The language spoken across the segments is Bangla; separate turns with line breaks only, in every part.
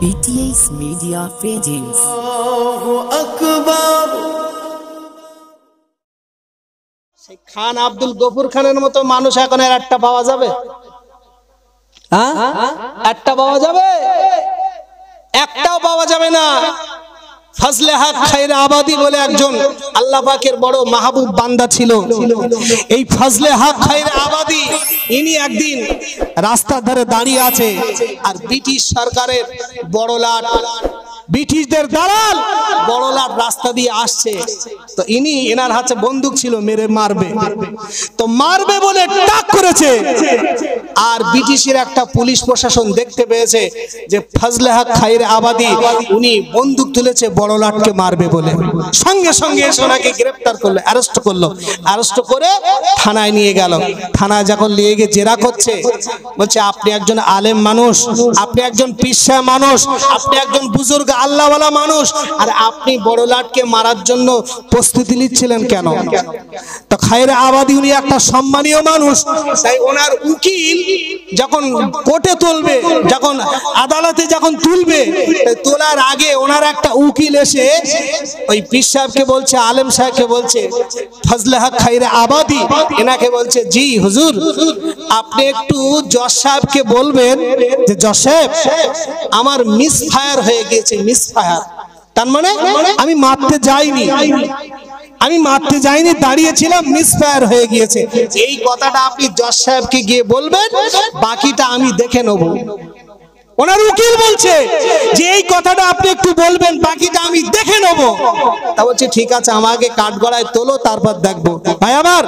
BTS Media Presents.
সেই খান আব্দুল গফুর খানের মতো মানুষ এখন আর একটা পাওয়া যাবে? হ্যাঁ? একটা পাওয়া যাবে? একটাও পাওয়া যাবে না। ফজলে হক খাইরে আবাদি বলে একজন আল্লাহ পাকের বড় মাহবুব বান্দা ছিল। এই ফজলে হক খাইরে আবাদি ইনি একদিন রাস্তার ধারে দাঁড়িয়ে আছে আর ব্রিটিশ সরকারের বড় লাট। ব্রিটিশদের দালাল। বড় লাট রাস্তা দিয়ে আসছে। তো ইনি, এনার হাতে বন্দুক ছিল, মেরে মারবে। তো মারবে বলে টাক করেছে। আর ব্রিটিশের একটা পুলিশ প্রশাসন দেখতে পেয়েছে যে ফজলে হক খাইরে আবাদি, উনি বন্দুক তুলেছে, বড় লাটকে মারবে বলে। সঙ্গে সঙ্গে এসে ওনাকে গ্রেফতার করল, অ্যারেস্ট করল। অ্যারেস্ট করে থানায় নিয়ে গেল। থানায় যখন নিয়ে গিয়ে জেরা করছে, বলছে, আপনি একজন আলেম মানুষ, আপনি একজন পিসা মানুষ, আপনি একজন বুজুর্গ আল্লাহওয়ালা মানুষ। আর আপনি বড় লাটকে মারার জন্য প্রস্তুতি নিচ্ছিলেন কেন? তো খায়রে আবাদি, উনি একটা সম্মানীয় মানুষ। তাই ওনার উকিল যখন কোর্টে তুলবে, যখন আদালতে যখন তুলবে তোলার আগে ওনার একটা উকিল এসে ওই পীর সাহেবকে বলছে, আলেম সাহেবকে বলছে ফজলে হক খাইরে আবাদি। এনাকে বলছে, জি, হুজুর, আপনি একটু জজ সাহেবকে বলবেন যে সাহেব, আমার মিস ফায়ার হয়ে গিয়েছে মিস ফায়ার তার মানে আমি মারতে যাইনি। আমি মারতে যাইনি, দাঁড়িয়েছিলাম মিসফায়ার হয়ে গিয়েছে। এই কথাটা আপনি জজ সাহেবকে গিয়ে বলবেন, বাকিটা আমি দেখে নেব। ওনার উকিল বলছে যে এই কথাটা আপনি একটু বলবেন, বাকিটা আমি দেখে নেব। তা বলছে, ঠিক আছে, আমাকে কাঠগড়ায় তোলো, তারপর দেখব। ভাই আমার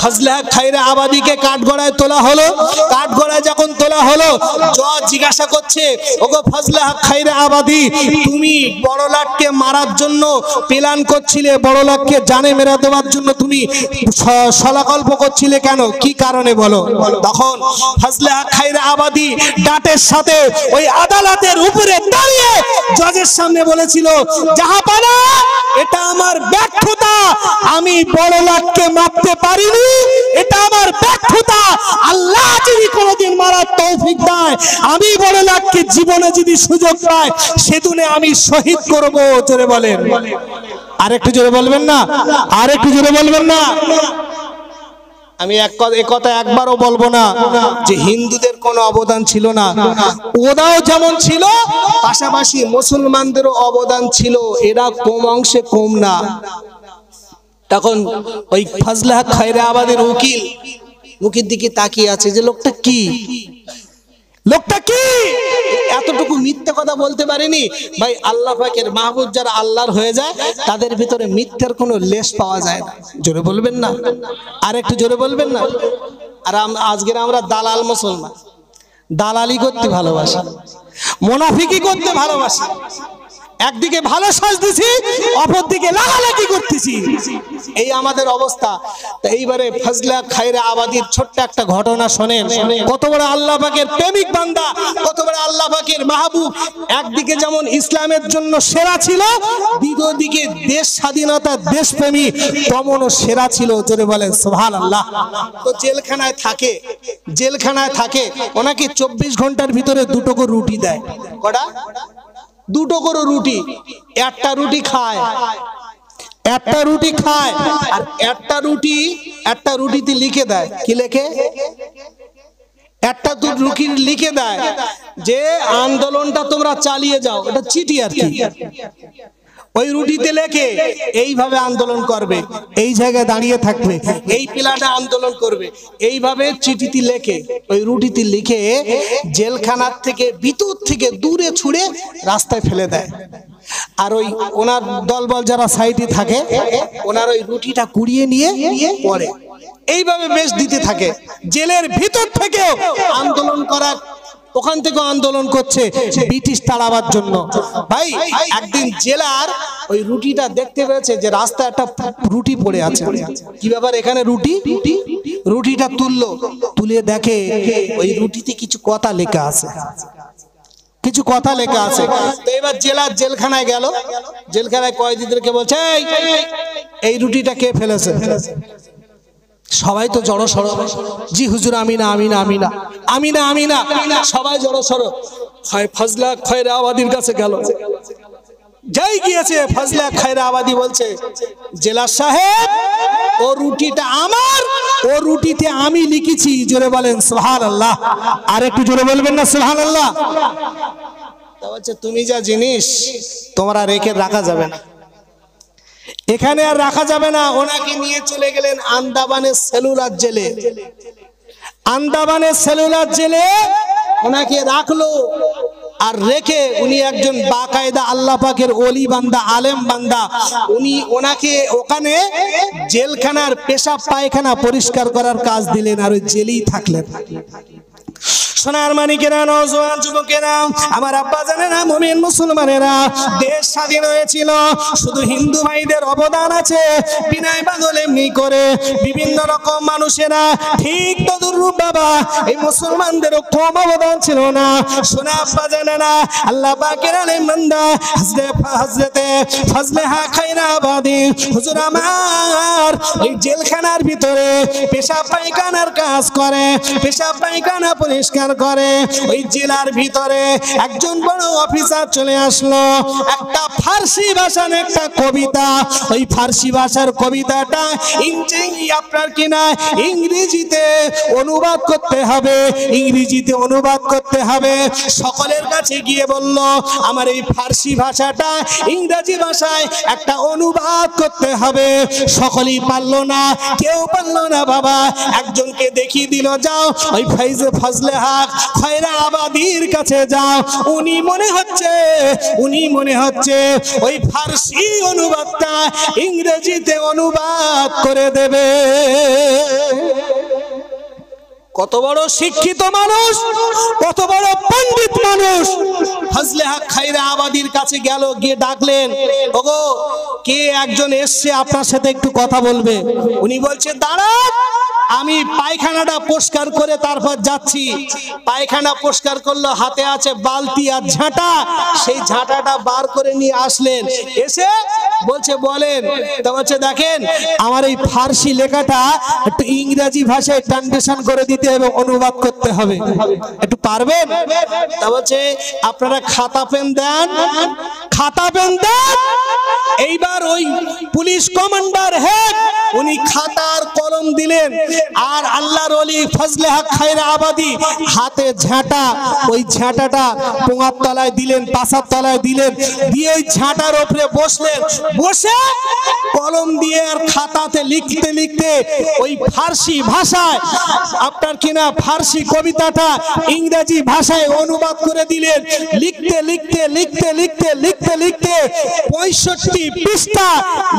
ফজলে খাইরে আবাদিকে কাঠগড়ায় তোলা হলো। কাঠগড়ায় যখন তোলা হলো, জজ জিজ্ঞাসা করছে, ওগো ফজলে খাইরে আবাদি, তুমি বড় লাটকে মারার জন্য প্ল্যান করছিলে? বড় লাটকে জানে মেরে দেওয়ার জন্য তুমি সলাকল্প করছিলে কেন? কি কারণে বলো? তখন ফজলে খাইরা আবাদি ডাটের সাথে ওই আদালতের উপরে দাঁড়িয়ে জজের সামনে বলেছিল জাহাপানা এটা আমার ব্যর্থতা। আমি বড় লাটকে মারতে পারিনি এটা আমার ব্যর্থতা আল্লাহ যদি কোনোদিন মারার তৌফিক দেয় আমি বড় লাটকে জীবনে যদি সুযোগ পাই, সেদিনে আমি শহীদ করব, জোরে বলেন। আরেকটু জোরে বলবেন না? আরেকটু জোরে বলবেন না? আমি এক কথা একবারও বলব না, যে হিন্দুদের কোনো অবদান ছিল না। ওরাও যেমন ছিল, পাশাপাশি মুসলমানদেরও অবদান ছিল। এরা কম অংশে কম না। তখন ওই ফজলাহ খায়রে আবাদের উকিল মুখের দিকে তাকিয়ে আছে, যে লোকটা কি? লোকটা কি? এতটুকু মিথ্যে কথা বলতে পারেনি। ভাই, আল্লাহ পাকের মাহবুব যারা আল্লাহর হয়ে যায়, তাদের ভিতরে মিথ্যের কোনো লেশ পাওয়া যায় না। জোরে বলবেন না? আর একটু জোরে বলবেন না? আর আজকের আমরা দালাল মুসলমান। দালালি করতে ভালোবাসা। মোনাফিকি করতে ভালোবাসি। একদিকে ভালো সাজতেছি অপর দিকে লাগালাগি করতেছি। এই আমাদের অবস্থা। এইবারে ফজলা খাইরে আবাদির ছোট্ট একটা ঘটনা শোনেন। কত বড় আল্লাহ পাকের প্রেমিক বান্দা, কত বড় আল্লাহ পাকের মাহবুব। একদিকে যেমন ইসলামের জন্য সেরা ছিল দ্বিতীয় দিকে দেশ স্বাধীনতা, দেশপ্রেমী, তমনও সেরা ছিল, জোরে বলেন সোহান আল্লাহ তো জেলখানায় থাকে জেলখানায় থাকে, ওনাকে চব্বিশ ঘণ্টার ভিতরে দুটো করে রুটি দেয়। কটা? দুটো করে রুটি, একটা রুটি খায়। একটা রুটি খায়, আর একটা রুটি, একটা রুটিতে লিখে দেয়। কি লেখে? একটা রুটি লিখে দেয় যে, আন্দোলনটা তোমরা চালিয়ে যাও। এটা চিঠি আর কি। ওই রুটিতে লেখে, এইভাবে আন্দোলন করবে, এই জায়গায় দাঁড়িয়ে থাকবে, এই পিলাটা আন্দোলন করবে। এইভাবে চিঠিতে লেখে, ওই রুটিতে লিখে জেলখানার থেকে বিদ্যুৎ থেকে দূরে ছুঁড়ে রাস্তায় ফেলে দেয়। আর ওই ওনার দলবল যারা সাইডে থাকে, ওনার ওই রুটিটা কুড়িয়ে নিয়ে পড়ে। এইভাবে বেশ দিতে থাকে। জেলের ভিতর থেকেও আন্দোলন করার ওখান থেকে আন্দোলন করছে ব্রিটিশ তাড়াবার জন্য। ভাই একদিন জেলার ওই রুটিটা দেখতে পেয়েছে যে রাস্তা একটা রুটি পড়ে আছে। কি ব্যাপার এখানে রুটি? রুটিটা তুললো তুলে দেখে ওই রুটিতে কিছু কথা লেখা আছে। কিছু কথা লেখা আছে। তো এবার জেলার জেলখানায় গেল। জেলখানায় কয়েদিদেরকে বলছে "এই, রুটিটা কে ফেলেছে? সবাই তো জড়ো সড়ো জি হুজুর আমি না আমি না আমি না আমি না আমি না। সবাই জড়ো হয় ফজলা, খয়রা আবাদির কাছে গেল। যাই গিয়েছে, ফজলা, খয়রা আবাদি বলছে, জেলা সাহেব, ও রুটিটা আমার, ও রুটিতে আমি লিখেছি। জোরে বলেন সোহান আল্লাহ আর একটু জোরে বলবেন না সোহান আল্লাহ বলছে, তুমি যা জিনিস, তোমরা রেখে রাখা যাবে না। এখানে আর রাখা যাবে না। ওনাকে নিয়ে চলে গেলেন আন্দামানের সেলুলার জেলে। আন্দামানের সেলুলার জেলে ওনাকে রাখল আর রেখে উনি একজন বাকায়দা, আল্লাহ পাকের অলি বান্দা, আলেম বান্দা। উনি ওনাকে ওখানে জেলখানার পেশাব, পায়খানা পরিষ্কার করার কাজ দিলেন আর ওই জেলেই থাকলেন। সোনার মানিকেরা নজওয়ান যুবকেরা আমার আব্বা জানেরা মুমিন মুসলমানেরা দেশ স্বাধীন হয়েছিল, শুধু হিন্দু ভাইদের অবদান আছে, বিনায় বাদল এমনি করে, বিভিন্ন রকম মানুষেরা, ঠিক তদুরূপ বাবা, এই মুসলমানদেরও কম অবদান ছিল না, সোনা আব্বা জানেরা আল্লাহ পাকের আলেম বান্দা হজরতে ফজলে হা খাইরা আবাদি, হুজুর আমার, ওই জেলখানার ভিতরে পেশাব পায়খানার কাজ করে, পেশাব পায়খানা পরিষ্কার করে। ওই জেলার ভিতরে একজন বড় অফিসার চলে আসলো। একটা ফার্সি ভাষার একটা কবিতা। ওই ফার্সি ভাষার কবিতাটা ইংরেজি, আপনার কিনা ইংরেজিতে অনুবাদ করতে হবে। ইংরেজিতে অনুবাদ করতে হবে। সকলের কাছে গিয়ে বলল, আমার এই ফার্সি ভাষাটা ইংরেজি ভাষায় একটা অনুবাদ করতে হবে। সকলেই পারল না। কেউ পারল না, বাবা। একজনকে দেখিয়ে দিল, যাও। ওই ফাইজে ফজলে হক আবাদির কাছে যাও। উনি মনে হচ্ছে, উনি মনে হচ্ছে ওই ফার্সি অনুবাদটা ইংরেজিতে অনুবাদ করে দেবে। কত বড় শিক্ষিত মানুষ, কত বড় পণ্ডিত মানুষ। ফজলে হক খাইরা আবাদির কাছে গেল, গিয়ে ডাকলেন, ওগো, কে একজন এসছে আপনার সাথে একটু কথা বলবে? উনি বলছে দাঁড়া আমি পায়খানাটা পরিষ্কার করে তারপর যাচ্ছি। পায়খানা পরিষ্কার করল, হাতে আছে বালতি আর ঝাঁটা। সেই ঝাঁটাটা বার করে নিয়ে আসলেন। এসে বলছে, বলেন, তা বলছে, দেখেন, আমার এই ফার্সি লেখাটা একটু ইংরেজি ভাষায় ট্রান্সলেশন করে দিতে হবে, অনুবাদ করতে হবে। একটু পারবেন? তা বলছে, আপনারা খাতা পেন দেন, খাতা পেন দেন। এইবার ওই পুলিশ কমান্ডার হেড, উনি খাতার কলম দিলেন। আর আল্লাহর অলি ফজলে হক খায়রা আবাদি, হাতে ঝাঁটা, ওই ঝাঁটাটা পোঙার তলায় দিলেন, পাশার তলায় দিলেন, দিয়ে ওই ঝাঁটার ওপরে বসলেন, বসে কলম দিয়ে আর খাতাতে লিখতে লিখতে ওই ফার্সি ভাষায়, আপনার কিনা ফার্সি কবিতাটা ইংরেজি ভাষায় অনুবাদ করে দিলেন, লিখতে লিখতে লিখতে লিখতে লিখতে লিখতে পঁয়ষট্টি পৃষ্ঠা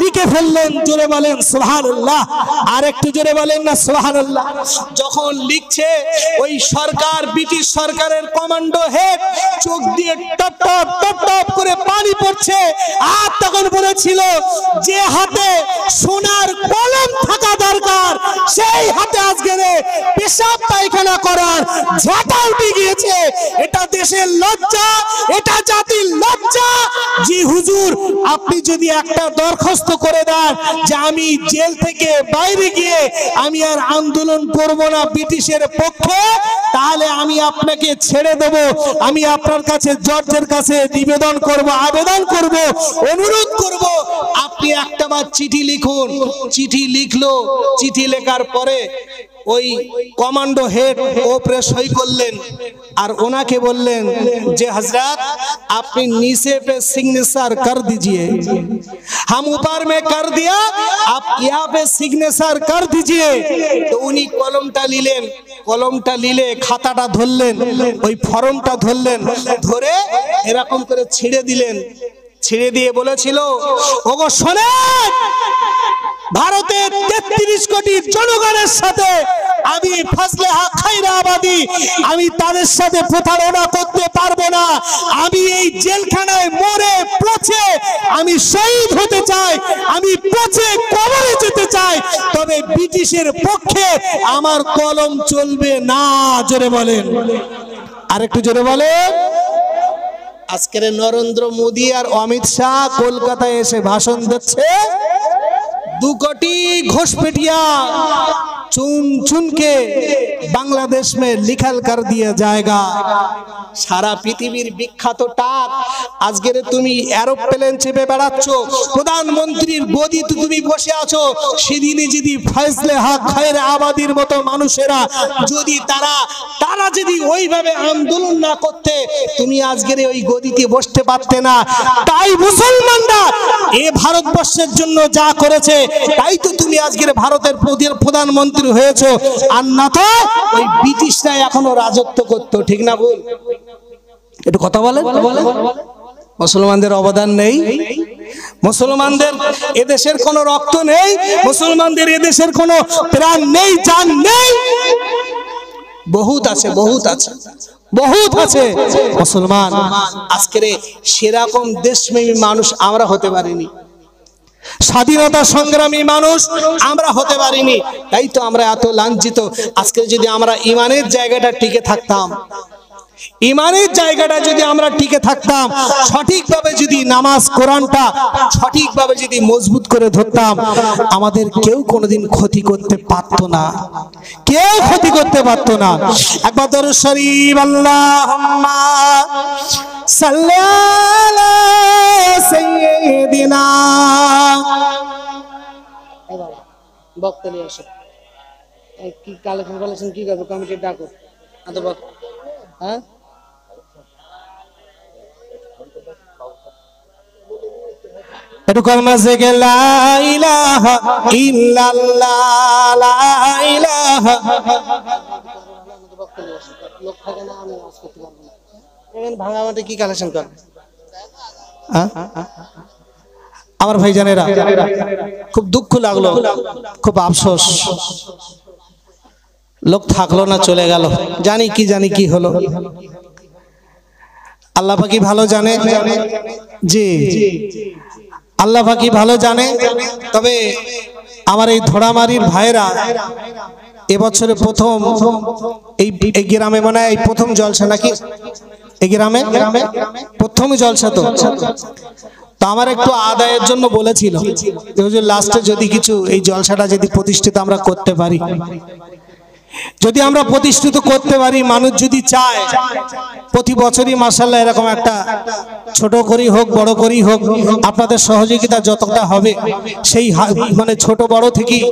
লিখে ফেললেন, জোরে বলেন সোহানুল্লাহ আর একটু জোরে বলেন না যখন লিখছে, ওই সরকার, ব্রিটিশ সরকারের কমান্ডো হেড, চোখ দিয়ে টপ টপ টপ টপ করে পানি পড়ছে। আর তখন বলেছিল, যে হাতে সোনার কলম থাকা দরকার, সেই হাতে পেশাব পায়খানা করার ঝাঁটা উঠে গিয়েছে এটা দেশের লজ্জা, এটা জাতির লজ্জা। জি হুজুর, আপনি যদি একটা দরখাস্ত করে দেন যে আমি জেল থেকে বাইরে গিয়ে আমি আর আন্দোলন করব না ব্রিটিশের পক্ষে, তাহলে আমি আপনাকে ছেড়ে দেব। আমি আপনার কাছে, জর্জের কাছে নিবেদন করব, আবেদন করব, অনুরোধ করব। আপনি একটা বার চিঠি লিখুন। চিঠি লিখলো, চিঠি লেখার পরে ওই কমান্ডো হেড ও প্রেস করলেন। আর ওনাকে বললেন যে হজরত আপনি নিচে পে সিগনেচার কর দিজিয়ে। হাম উপর মে কর দিয়া, আপ ইয়া পে সিগনেচার কর দিজিয়ে। তো উনি কলমটা নিলেন, কলমটা নিলে খাতাটা ধরলেন, ওই ফর্মটা ধরলেন, ধরে এরকম করে ছিঁড়ে দিলেন। ছিঁড়ে দিয়ে বলেছিল, ওগো, শোনেন! ভারতের তেত্রিশ কোটি জনগণের সাথে আমি ফজলে খাইরাবাদী আমি তাদের সাথে প্রতারণা করতে পারব না। আমি এই জেলখানায় মরে পচে আমি শহীদ হতে চাই, আমি পচে কবরে যেতে চাই। তবে ব্রিটিশের পক্ষে আমার কলম চলবে না, জোরে বলেন। আরেকটু জোরে বলেন। আজকের নরেন্দ্র মোদী আর অমিত শাহ কলকাতায় এসে ভাষণ দিচ্ছে। দু কোটি ঘোষপেটিয়া चुन चुन के बांग्लादेश में लिखल कर दिया जाएगा সারা পৃথিবীর বিখ্যাত টাক আজকের তুমি এরোপ্লেন চেপে বেড়াচ্ছ প্রধানমন্ত্রীর গদিতে তুমি বসে আছো সেদিনই যদি ফয়সলে হক খয়ের আবাদির মতো মানুষেরা যদি তারা তারা যদি ওইভাবে আন্দোলন না করতে তুমি আজকের ওই গদিতে বসতে পারতে না তাই মুসলমানরা এ ভারতবর্ষের জন্য যা করেছে তাই তো তুমি আজকের ভারতের প্রধান- প্রধানমন্ত্রী হয়েছো আর না তো ওই ব্রিটিশরা এখনও রাজত্ব করতো, ঠিক না বল একটু কথা বলেন। মুসলমানদের অবদান নেই। মুসলমানদের এদেশের কোনো রক্ত নেই, মুসলমানদের এদেশের কোনো প্রাণ নেই, জান নেই। বহুত আছে বহুত আছে বহুত আছে। মুসলমান, আজকের সেরকম দেশপ্রেমী মানুষ আমরা হতে পারিনি। স্বাধীনতা সংগ্রামী মানুষ, আমরা হতে পারিনি। তাই তো আমরা এত লাঞ্ছিত। আজকে যদি আমরা ইমানের জায়গাটা টিকে থাকতাম, ইমানের জায়গাটা যদি আমরা টিকে থাকতাম, সঠিকভাবে যদি নামাজ কোরআনটা সঠিকভাবে যদি মজবুত করে ধরতাম, আমাদের কেউ কোনোদিন ক্ষতি করতে পারতো না। কেউ ক্ষতি করতে পারতো না। একবার দরুদ শরীফ, আল্লাহুম্মা সাল্লি আলা সাইয়্যিদিনা
বক্তা নিয়ে আসো কি কালেকশন কালেকশন কি করবে কমিটির ডাকো আতো বক হ্যাঁ
একটু কলমা থেকে লা ইলাহা ইল্লাল্লাহ, লা ইলাহা।
বক্তা নিয়ে আসো লোক থাকে না, আমি আওয়াজ করতে পারব না। ভাঙা মাঠে কি কালেকশন
হ্যাঁ? আমার খুব দুঃখ লাগল, খুব আফসোস। লোক থাকল না, চলে গেল। জানি কি জানি কি হলো। আল্লাহ পাকি ভালো জানে? জি। আল্লাহ পাকি ভালো জানে? তবে আমার এই ধরামারির ভাইরা এবছরে প্রথম এই গ্রামে মনে হয় এই প্রথম জলসা নাকি? এই গ্রামে? প্রথম জলসা তো। তো। আমার একটু আদায়ের জন্য বলেছিল লাস্টে যদি কিছু এই জলসাটা যদি প্রতিষ্ঠিত আমরা করতে পারি। যদি আমরা প্রতিষ্ঠিত করতে পারি, মানুষ যদি চায়, প্রতি বছরই মাসাল্লাহ এরকম একটা ছোট করেই হোক, বড় করেই হোক, আপনাদের সহযোগিতা যতটা হবে, সেই মানে ছোট বড় থেকেই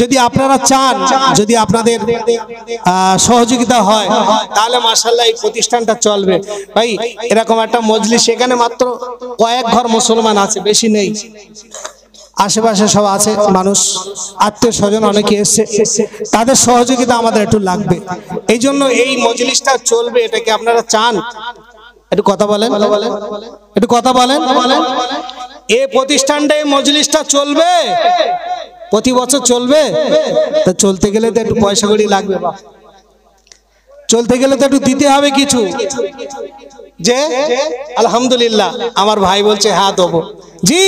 যদি আপনারা চান, যদি আপনাদের সহযোগিতা হয়, তাহলে মাসাল্লাহ এই প্রতিষ্ঠানটা চলবে। ভাই, এরকম একটা মজলিস সেখানে মাত্র কয়েক ঘর মুসলমান আছে, বেশি নেই। আশেপাশে সব আছে, মানুষ, আত্মীয় স্বজন অনেকে এসছে। তাদের সহযোগিতা আমাদের একটু লাগবে। এই জন্য এই মজলিসটা চলবে, এটাকে আপনারা চান। একটু কথা বলেন। একটু কথা বলেন। এ প্রতিষ্ঠানটা, এই মজলিসটা চলবে? প্রতি বছর চলবে? তা চলতে গেলে তো একটু পয়সা কড়ি লাগবে চলতে গেলে তো একটু দিতে হবে কিছু। যে? আলহামদুলিল্লাহ, আমার ভাই বলছে হ্যাঁ দেবো। জি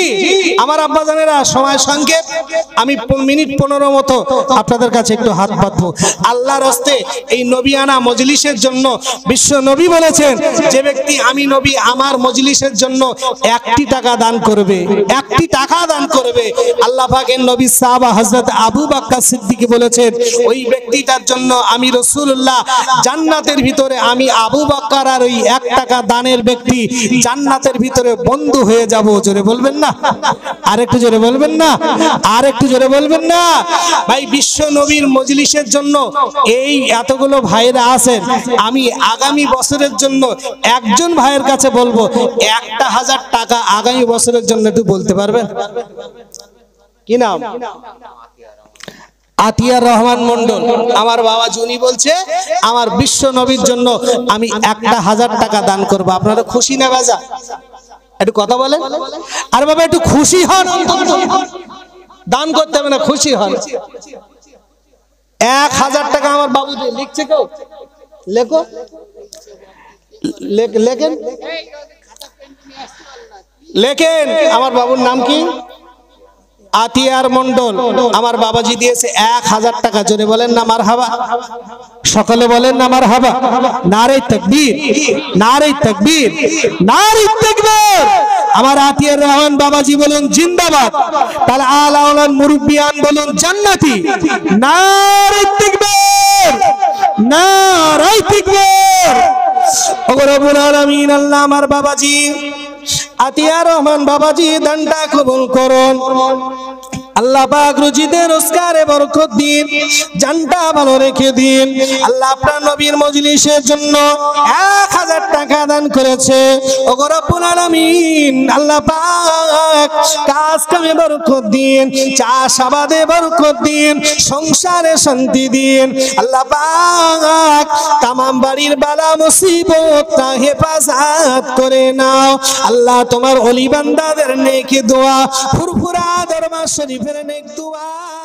আমার আব্বাজানেরা সময় সংক্ষেপ। আমি মিনিট পনেরো মতো আপনাদের কাছে একটু হাত পাতবো আল্লাহর হস্তে এই নবী আনা মজলিসের জন্য বিশ্ব নবী বলেছেন যে ব্যক্তি আমি নবী আমার মজলিসের জন্য একটি টাকা দান করবে একটি টাকা দান করবে। আল্লাহ পাকের নবী সাহাবা হযরত আবু বাক্কা সিদ্দিকী বলেছেন ওই ব্যক্তিটার জন্য আমি রসুল্লাহ জান্নাতের ভিতরে আমি আবু বাক্কার আর ওই এক টাকা দানের ব্যক্তি জান্নাতের ভিতরে বন্ধু হয়ে যাব। জোরে বলবেন না? আর একটু জোরে বলবেন না? আর একটু জোরে বলবেন না? ভাই, বিশ্ব নবীর মজলিসের জন্য এই এতগুলো ভাইয়েরা আছেন। আমি আগামী বছরের জন্য একজন ভাইয়ের কাছে বলব, একটা হাজার টাকা আগামী বছরের জন্য একটু বলতে পারবেন? কি নাম? আতিয়ার রহমান মন্ডল আমার বাবা জুনি বলছে, আমার বিশ্ব নবীর জন্য আমি একটা হাজার টাকা দান করব। আপনারা খুশি না বাজা একটু কথা বলেন? আর বাবা, একটু খুশি হন দান করতে হবে না, খুশি হন। এক হাজার টাকা আমার বাবু লিখছে কেউ? লেখ- লেখেন? লেখেন। আমার বাবুর নাম কি? আতিয়ার মন্ডল আমার বাবাজি দিয়েছে এক হাজার টাকা। জোরে বলেন না মার হাবা সকলে বলেন না মার হাবা নারে তকবীর নারে তকবীর নারে তকবীর। আমার আতিয়ার রহমান বাবাজি বলুন, জিন্দাবাদ। তাহলে আলাউলান মুরব্বিয়ান বলুন, জান্নাতি। নারে তাকবীর নারে তাকবীর। ওগো রব্বুল আলামিন, আল্লাহ আমার বাবাজি। আতিয়া রহমান বাবাজি দানটা কবুল করুন। আল্লাহ পাক রুজিতে রোজগারে বরকত দিন, জানটা ভালো রেখে দিন। আল্লাহ আপনার নবীর মজলিসের জন্য এক হাজার টাকা দান করেছে। ওগো রব্বুল আলামিন, আল্লাহ পাক কাজ কামে বরকত দিন চাষ আবাদে বরকত দিন, সংসারে শান্তি দিন। আল্লাহ পাক তামাম বাড়ির বালা মুসিবত তা হেফাজত করে নাও। আল্লাহ তোমার অলিবান্দাদের নেকি দোয়া, ফুরফুরা দরবার শরীফের নেক দোয়া